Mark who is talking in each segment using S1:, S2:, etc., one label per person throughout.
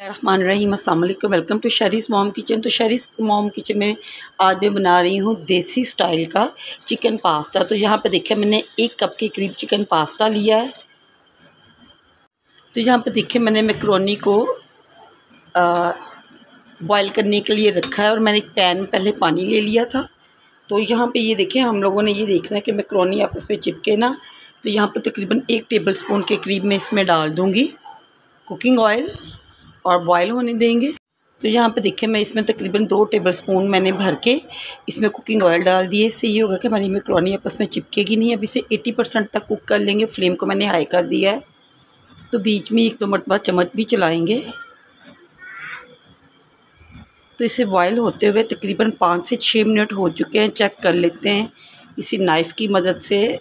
S1: रहमान रहीम, अस्सलाम वालेकुम। To शरीस mom kitchen तो शरीस मॉम किचन में आज मैं बना रही हूँ देसी स्टाइल का चिकन पास्ता तो यहाँ पे देखिए, मैंने एक कप के करीब चिकन पास्ता लिया है। तो यहाँ पे देखिए, मैंने मैक्रोनी को बॉईल करने के लिए रखा है और मैंने एक पैन में पहले पानी ले लिया था। तो यहाँ पे ये देखें हम लोगों ने ये देखना है कि मैक्रोनी आपस में चिपके ना। तो यहाँ पर तकरीबन एक टेबल स्पून के करीब मैं इसमें डाल दूँगी। कुकिंग ऑयल और बॉयल होने देंगे। तो यहाँ पे देखिए, मैं इसमें तकरीबन दो टेबल स्पून मैंने भर के इसमें कुकिंग ऑयल डाल दिए। इससे ये होगा कि हमारी मैक्रोनी आपस में चिपकेगी नहीं। अब इसे 80 परसेंट तक कुक कर लेंगे। फ्लेम को मैंने हाई कर दिया है। तो बीच में एक दो मरतबा चम्मच भी चलाएँगे। तो इसे बॉयल होते हुए तकरीबन पाँच से छः मिनट हो चुके हैं। चेक कर लेते हैं इसी नाइफ़ की मदद से।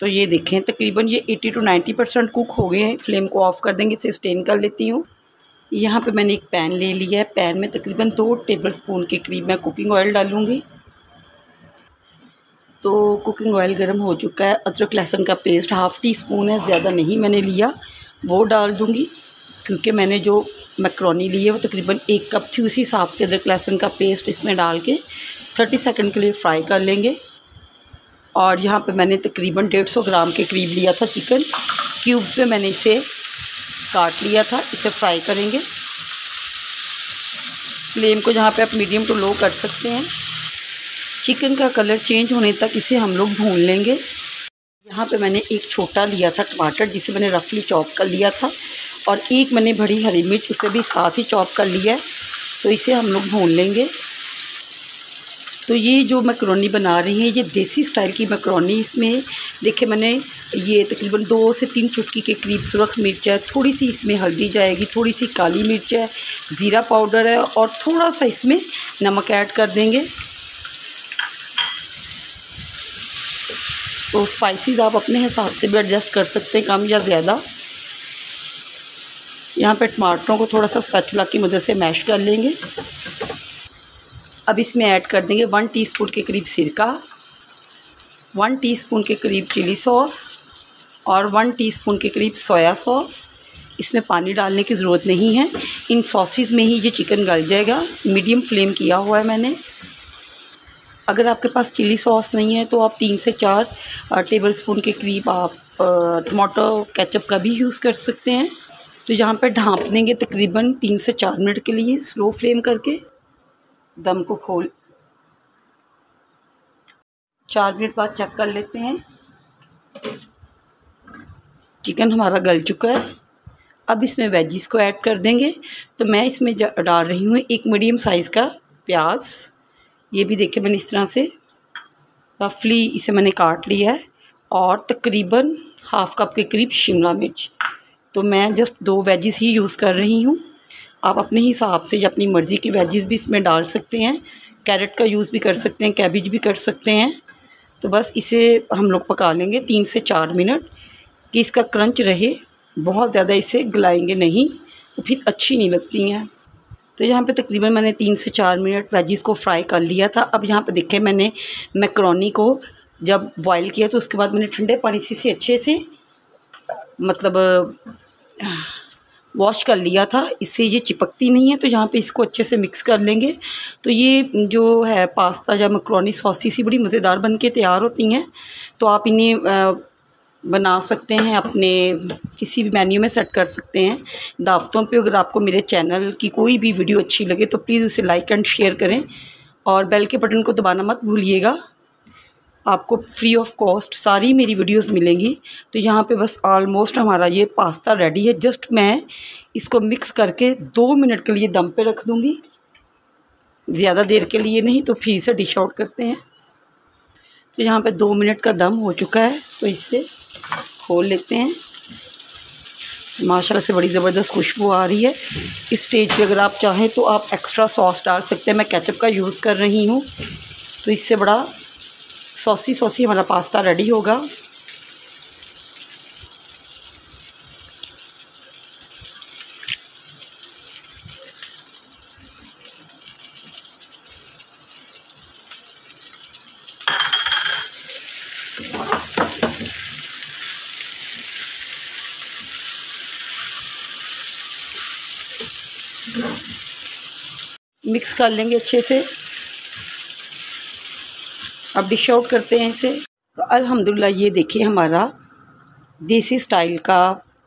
S1: तो ये देखें, तकरीबन ये 80 टू 90 परसेंट कुक हो गए हैं। फ्लेम को ऑफ़ कर देंगे। इसे स्टेन कर लेती हूँ। यहाँ पे मैंने एक पैन ले लिया है। पैन में तकरीबन दो टेबल स्पून के करीब मैं कुकिंग ऑयल डालूँगी। तो कुकिंग ऑयल गर्म हो चुका है। अदरक लहसुन का पेस्ट हाफ़ टी स्पून है, ज़्यादा नहीं मैंने लिया। वो डाल दूँगी, क्योंकि मैंने जो मैक्रोनी ली है, वो तकरीबन एक कप थी। उसी हिसाब से अदरक लहसुन का पेस्ट इसमें डाल के थर्टी सेकेंड के लिए फ्राई कर लेंगे। और यहाँ पे मैंने तकरीबन डेढ़ सौ ग्राम के करीब लिया था चिकन क्यूब्स में मैंने इसे काट लिया था, इसे फ्राई करेंगे। फ्लेम को जहाँ पे आप मीडियम टू लो कर सकते हैं। चिकन का कलर चेंज होने तक इसे हम लोग भून लेंगे। यहाँ पे मैंने एक छोटा लिया था टमाटर, जिसे मैंने रफली चॉप कर लिया था। और एक मैंने बड़ी हरी मिर्च, उसे भी साथ ही चॉप कर लिया है। तो इसे हम लोग भून लेंगे। तो ये जो मैक्रोनी बना रही हैं, ये देसी स्टाइल की मैक्रोनी इसमें देखिए मैंने ये तकरीबन दो से तीन चुटकी के करीब सुरख मिर्च है। थोड़ी सी इसमें हल्दी जाएगी, थोड़ी सी काली मिर्च है, ज़ीरा पाउडर है और थोड़ा सा इसमें नमक ऐड कर देंगे। तो स्पाइसीज आप अपने हिसाब से भी एडजस्ट कर सकते हैं, कम या ज़्यादा। यहाँ पे टमाटरों को थोड़ा सा स्पैचुला की मदद से मैश कर लेंगे। अब इसमें ऐड कर देंगे वन टीस्पून के करीब सिरका, वन टीस्पून के करीब चिली सॉस और वन टीस्पून के करीब सोया सॉस। इसमें पानी डालने की ज़रूरत नहीं है। इन सॉसेज में ही ये चिकन गल जाएगा। मीडियम फ्लेम किया हुआ है मैंने। अगर आपके पास चिली सॉस नहीं है तो आप तीन से चार टेबल स्पून के करीब आप टमाटो केचप का भी यूज़ कर सकते हैं। तो यहाँ पर ढाँप देंगे तकरीबन तीन से चार मिनट के लिए स्लो फ्लेम करके। दम को खोल। चार मिनट बाद चेक कर लेते हैं। चिकन हमारा गल चुका है। अब इसमें वेजिस को ऐड कर देंगे। तो मैं इसमें डाल रही हूँ एक मीडियम साइज़ का प्याज। ये भी देखिए मैंने इस तरह से रफली इसे मैंने काट लिया है। और तकरीबन हाफ़ कप के करीब शिमला मिर्च। तो मैं जस्ट दो वेजिस ही यूज़ कर रही हूँ। आप अपने हिसाब से या अपनी मर्ज़ी की वेजिस भी इसमें डाल सकते हैं, कैरेट का यूज़ भी कर सकते हैं, कैबिज भी कर सकते हैं। तो बस इसे हम लोग पका लेंगे तीन से चार मिनट कि इसका क्रंच रहे, बहुत ज़्यादा इसे गलाएँगे नहीं तो फिर अच्छी नहीं लगती हैं। तो यहाँ पे तकरीबन मैंने तीन से चार मिनट वेजिस को फ्राई कर लिया था। अब यहाँ पे देखें मैंने मैक्रोनी को जब बॉईल किया तो उसके बाद मैंने ठंडे पानी से इसे अच्छे से मतलब वॉश कर लिया था, इससे ये चिपकती नहीं है तो यहाँ पे इसको अच्छे से मिक्स कर लेंगे। तो ये जो है पास्ता या मकरोनी सॉसी सी बड़ी मज़ेदार बन के तैयार होती हैं। तो आप इन्हें बना सकते हैं, अपने किसी भी मेन्यू में सेट कर सकते हैं। दावतों पे अगर आपको मेरे चैनल की कोई भी वीडियो अच्छी लगे तो प्लीज़ उसे लाइक एंड शेयर करें। और बेल के बटन को दबाना मत भूलिएगा। आपको फ्री ऑफ़ कॉस्ट सारी मेरी वीडियोस मिलेंगी। तो यहाँ पे बस ऑलमोस्ट हमारा ये पास्ता रेडी है। जस्ट मैं इसको मिक्स करके दो मिनट के लिए दम पे रख दूँगी। ज़्यादा देर के लिए नहीं तो फिर से डिश आउट करते हैं। तो यहाँ पे दो मिनट का दम हो चुका है। तो इसे खोल लेते हैं। माशाल्लाह से बड़ी ज़बरदस्त खुशबू आ रही है। इस स्टेज पे अगर आप चाहें तो आप एक्स्ट्रा सॉस डाल सकते हैं। मैं केचप का यूज़ कर रही हूँ। तो इससे बड़ा सॉसी सॉसी हमारा पास्ता रेडी होगा। मिक्स कर लेंगे अच्छे से। अब डिश आउट करते हैं इसे। तो अल्हम्दुलिल्लाह, ये देखिए हमारा देसी स्टाइल का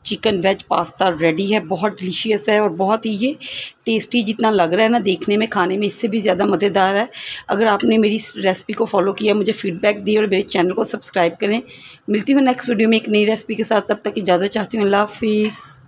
S1: चिकन वेज पास्ता रेडी है। बहुत डिलीशियस है और बहुत ही ये टेस्टी जितना लग रहा है ना देखने में, खाने में, इससे भी ज़्यादा मज़ेदार है। अगर आपने मेरी रेसिपी को फॉलो किया, मुझे फीडबैक दी और मेरे चैनल को सब्सक्राइब करें। मिलती हूँ नेक्स्ट वीडियो में एक नई रेसिपी के साथ। तब तक इजाज़त चाहती हूँ। अल्लाह हाफिज़।